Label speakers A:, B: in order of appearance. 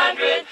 A: hundred.